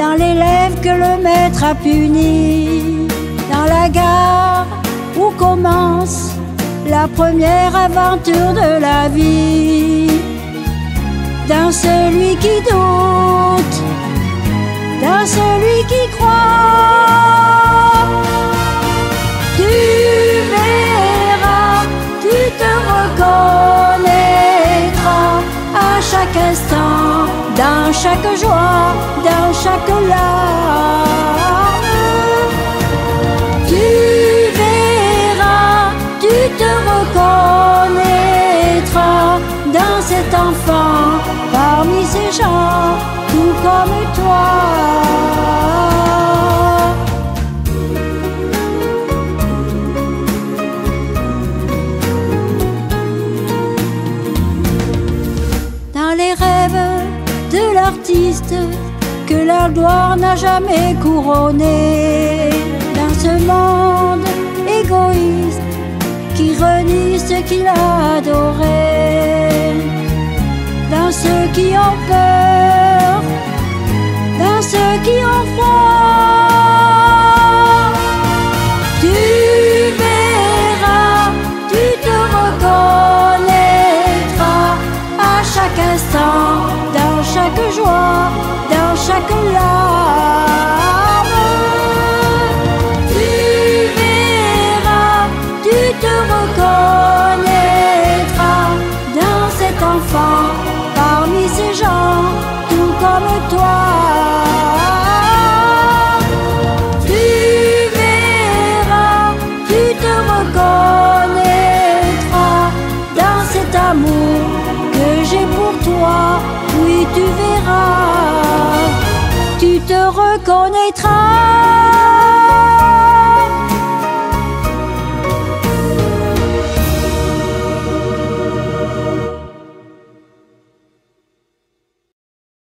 dans l'élève que le maître a puni, dans la gare où commence la première aventure de la vie, dans celui qui doute, dans chaque joie, dans chaque larme. Tu verras, tu te reconnaîtras dans cet enfant, parmi ces gens, tout comme toi. dans les rêves de l'artiste que la gloire n'a jamais couronné. Dans ce monde égoïste qui renie ce qu'il a adoré. Dans ceux qui ont peur, dans ceux qui ont froid. Tu verras, tu te reconnaîtras à chaque instant, chaque joie, dans chaque larme. Tu verras, tu te reconnaîtras dans cet enfant, parmi ces gens, tout comme toi. Tu verras, tu te reconnaîtras dans cet amour que j'ai pour toi. Tu verras, tu te reconnaîtras.